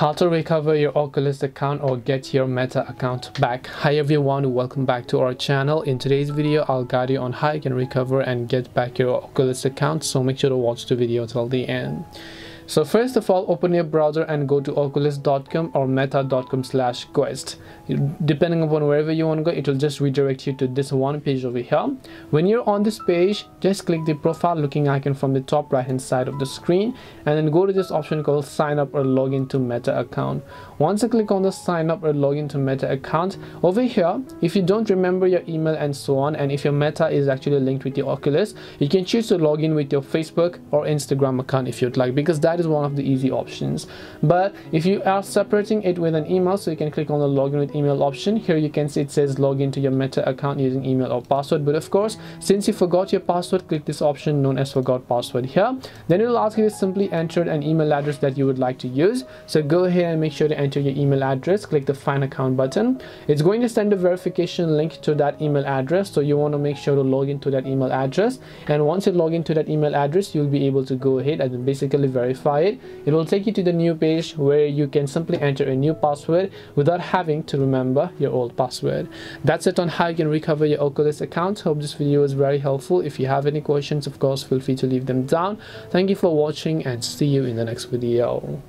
how to recover your oculus account or get your meta account back. Hi everyone. Welcome back to our channel. In today's video i'll guide you on how you can recover and get back your oculus account so make sure to watch the video till the end so first of all, open your browser and go to oculus.com or meta.com slash quest. Depending upon wherever you want to go, it will just redirect you to this one page over here. When you're on this page, just click the profile looking icon from the top right hand side of the screen and then go to this option called sign up or log into meta account. Once you click on the sign up or log into meta account, over here, if you don't remember your email and so on, and if your meta is actually linked with your Oculus, you can choose to log in with your Facebook or Instagram account if you'd like because that is one of the easy options. But if you are separating it with an email so you can click on the login with email option. Here you can see it says login to your meta account using email or password. But of course since you forgot your password click this option known as forgot password here. Then it will ask you to simply enter an email address that you would like to use. So go ahead and make sure to enter your email address. Click the find account button. It's going to send a verification link to that email address. So you want to make sure to log into that email address. And once you log into that email address you'll be able to go ahead and basically verify verify it. It will take you to the new page where you can simply enter a new password without having to remember your old password. That's it on how you can recover your oculus account. Hope this video was very helpful. If you have any questions of course feel free to leave them down. Thank you for watching and see you in the next video